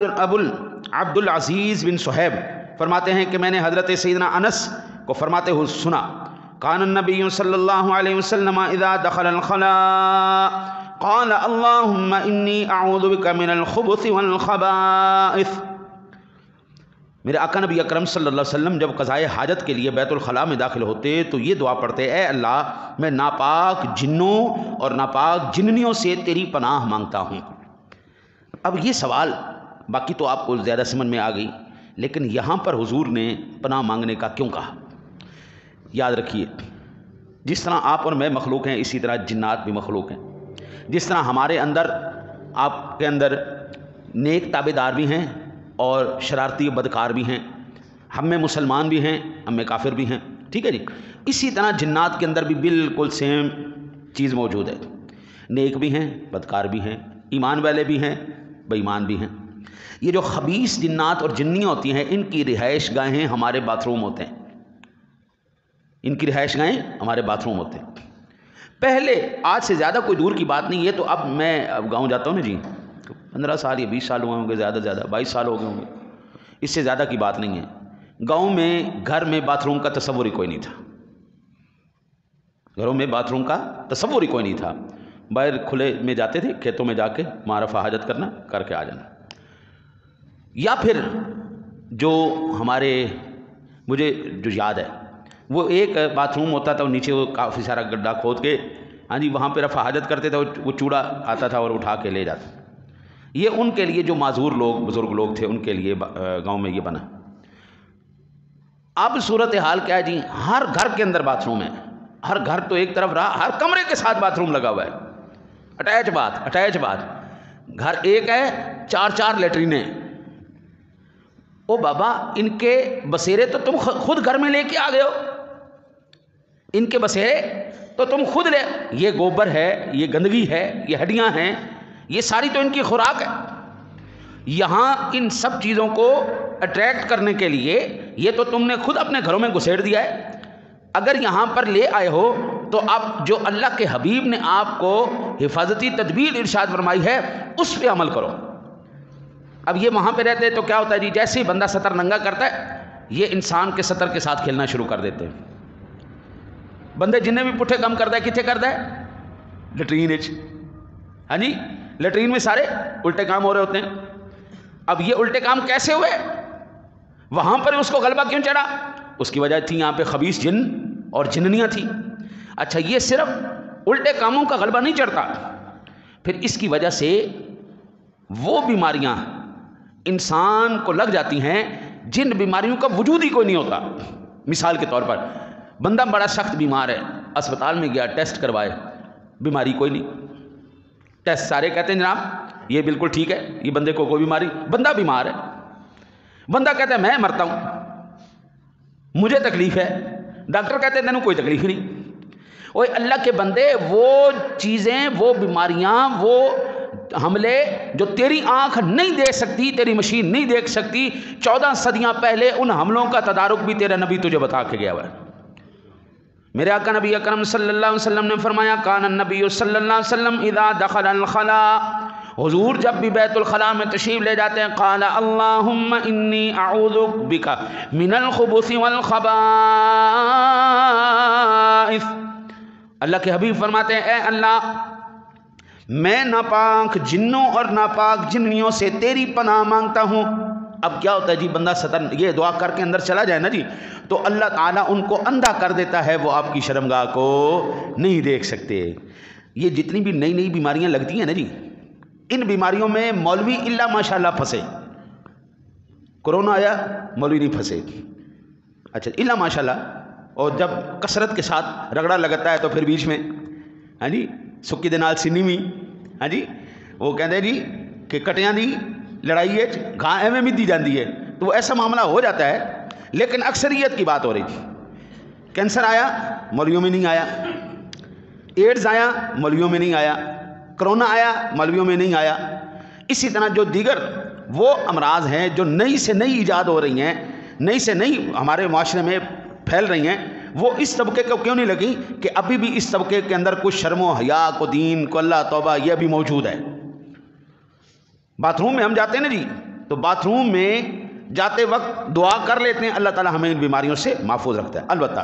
अबुल अब्दुल अज़ीज़ बिन सुहैब फरमाते हैं कि मैंने हज़रत सैदना अनस को फरमाते हुए सुना। कान नबी सल्लल्लाहु अलैहि वसल्लम इदा दखल खला अल्लाहुम्मा इन्नी अऊज़ु बिका मिनल खुबुसि वल खबाइस। मेरे आका नबी अकरम सल्लल्लाहु अलैहि वसल्लम जब कज़ाए हाजत के लिए बैतुल खला में दाखिल होते तो ये दुआ पढ़ते, ए अल्लाह, मैं नापाक जिन्नों और नापाक जिन्नियों से तेरी पनाह माँगता हूँ। अब ये सवाल बाकी तो आपको ज़्यादा समझ में आ गई। लेकिन यहाँ पर हुजूर ने पनाह मांगने का क्यों कहा? याद रखिए, जिस तरह आप और मैं मखलूक हैं, इसी तरह जिन्नात भी मखलूक हैं। जिस तरह हमारे अंदर, आपके अंदर नेक ताबेदार भी हैं और शरारती बदकार भी हैं। हम में मुसलमान भी हैं, हम में काफिर भी हैं। ठीक है जी? इसी तरह जिन्नात के अंदर भी बिल्कुल सेम चीज़ मौजूद है। नेक भी हैं, बदकार भी हैं, ईमान वाले भी हैं, बेईमान भी हैं। ये जो खबीस जिन्नात और जिन्नियाँ होती हैं, इनकी रिहाइश गाहें हमारे बाथरूम होते हैं। इनकी रिहाइश गाहें हमारे बाथरूम होते हैं। पहले, आज से ज़्यादा कोई दूर की बात नहीं है तो अब मैं अब गाँव जाता हूँ ना जी। तो पंद्रह साल या बीस साल हुए होंगे, ज़्यादा ज़्यादा, बाईस साल हो गए होंगे। इससे ज़्यादा की बात नहीं है। गाँव में, घर में बाथरूम का तस्वुर ही कोई नहीं था। घरों में बाथरूम का तस्वुर ही कोई नहीं था। बाहर खुले में जाते थे, खेतों में जाके मारफा हाजत करना, करके आ जाना। या फिर जो हमारे, मुझे जो याद है, वो एक बाथरूम होता था, नीचे वो काफ़ी सारा गड्ढा खोद के हाँ जी, वहाँ पर रफा हाजत करते थे, वो चूड़ा आता था और उठा के ले जाता ये उनके लिए, जो माजूर लोग, बुज़ुर्ग लोग थे, उनके लिए गाँव में ये बना। अब सूरत हाल क्या है जी, हर घर के अंदर बाथरूम है। हर घर तो एक तरफ़ रहा, हर कमरे के साथ बाथरूम लगा हुआ है। अटैच बात अटैच बात घर एक है चार चार लेटरीने ओ बाबा, इनके बसेरे तो तुम खुद घर में लेके आ गए हो। इनके बसेरे तो तुम खुद ले। ये गोबर है, ये गंदगी है, ये हड्डियाँ हैं, ये सारी तो इनकी खुराक है। यहाँ इन सब चीज़ों को अट्रैक्ट करने के लिए ये तो तुमने खुद अपने घरों में घुसेड़ दिया है। अगर यहाँ पर ले आए हो तो आप जो अल्लाह के हबीब ने आपको हिफाजती तदबीर इरशाद फरमाई है, उस पर अमल करो। अब ये वहाँ पे रहते तो क्या होता है जी, जैसे ही बंदा सतर नंगा करता है, ये इंसान के सतर के साथ खेलना शुरू कर देते हैं। बंदे जिन्हें भी पुठे कम करता है, कितने करता है? लटरीन हाँ जी, लेटरीन में सारे उल्टे काम हो रहे होते हैं। अब ये उल्टे काम कैसे हुए? वहाँ पर उसको गलबा क्यों चढ़ा? उसकी वजह थी यहाँ पे खबीस जिन और जिन्नियाँ थी। अच्छा ये सिर्फ़ उल्टे कामों का गलबा नहीं चढ़ता। फिर इसकी वजह से वो बीमारियाँ इंसान को लग जाती हैं जिन बीमारियों का वजूद ही कोई नहीं होता। मिसाल के तौर पर, बंदा बड़ा सख्त बीमार है, अस्पताल में गया, टेस्ट करवाए, बीमारी कोई नहीं। टेस्ट सारे कहते हैं, जनाब, ये बिल्कुल ठीक है, ये बंदे को कोई बीमारी, बंदा बीमार है। बंदा कहता है, मैं मरता हूँ, मुझे तकलीफ़ है। डॉक्टर कहते हैं, तेन कोई तकलीफ़ नहीं। अल्लाह के बंदे, वो चीज़ें, वो बीमारियाँ, वो हमले जो तेरी आँख नहीं देख सकती, तेरी मशीन नहीं देख सकती, चौदह सदियाँ पहले उन हमलों का तदारुक भी तेरा नबी तुझे बता के गया हुआ मेरे आका नबी अकरम सल्लल्लाहु अलैहि वसल्लम ने फरमाया, कान नबी सल्लल्लाहु अलैहि वसल्लम इदा दखल खला। हुजूर जब भी बैतुल खला में तशरीफ़ ले जाते हैं, काला अल्लाहुम्मा इन्नी अऊज़ु बिका मिनल खुबुसी वल खबाइस। अल्लाह के हबीब फरमाते हैं, ए अल्लाह मैं नापाक जिन्नों और नापाक जिन्नियों से तेरी पनाह माँगता हूँ। अब क्या होता है जी, बंदा सतर ये दुआ करके अंदर चला जाए ना जी तो अल्लाह ताला उनको अंधा कर देता है, वो आपकी शर्मगाह को नहीं देख सकते। ये जितनी भी नई नई बीमारियाँ लगती हैं ना जी, इन बीमारियों में मौलवी इल्ला माशाल्लाह फंसे। कोरोना आया, मौलवी नहीं फंसे अच्छा इल्ला माशाल्लाह, और जब कसरत के साथ रगड़ा लगता है तो फिर बीच में, है जी, सुक्की दे नाल सीनी हाँ जी? वो कहते जी कि कटियाँ दी लड़ाई है घा एवं मिधी जाती है। तो ऐसा मामला हो जाता है, लेकिन अक्सरियत की बात हो रही थी। कैंसर आया, मौलवियों में नहीं आया। एड्स आया, मौलवियों में नहीं आया। कोरोना आया, मौलवियों में नहीं आया। इसी तरह जो दीगर वो अमराज हैं, जो नई से नई ईजाद हो रही हैं, नई से नई हमारे माशरे में फैल रही हैं वो इस तबके को क्यों नहीं लगी कि अभी भी इस तबके के अंदर कुछ शर्मो हया को दीन, को अल्लाह तोबा यह भी मौजूद है। बाथरूम में हम जाते हैं ना जी तो बाथरूम में जाते वक्त दुआ कर लेते हैं, अल्लाह ताला हमें इन बीमारियों से महफूज रखता है। अलबत्ता